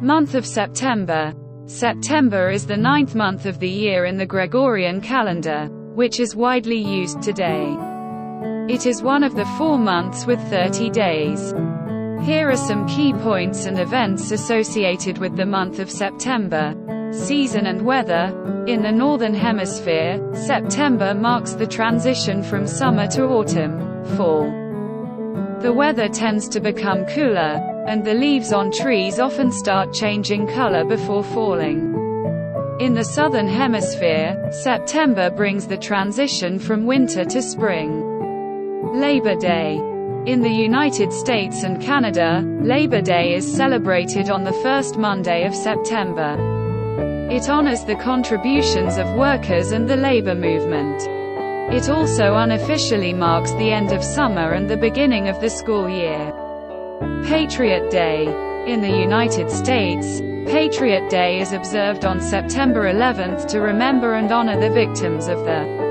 Month of September. September is the ninth month of the year in the Gregorian calendar, which is widely used today. It is one of the four months with 30 days. Here are some key points and events associated with the month of September. Season and weather. In the Northern Hemisphere, September marks the transition from summer to autumn, fall. The weather tends to become cooler, and the leaves on trees often start changing color before falling. In the southern hemisphere, September brings the transition from winter to spring. Labor Day. In the United States and Canada, Labor Day is celebrated on the first Monday of September. It honors the contributions of workers and the labor movement. It also unofficially marks the end of summer and the beginning of the school year. Patriot Day. In the United States, Patriot Day is observed on September 11 to remember and honor the victims of the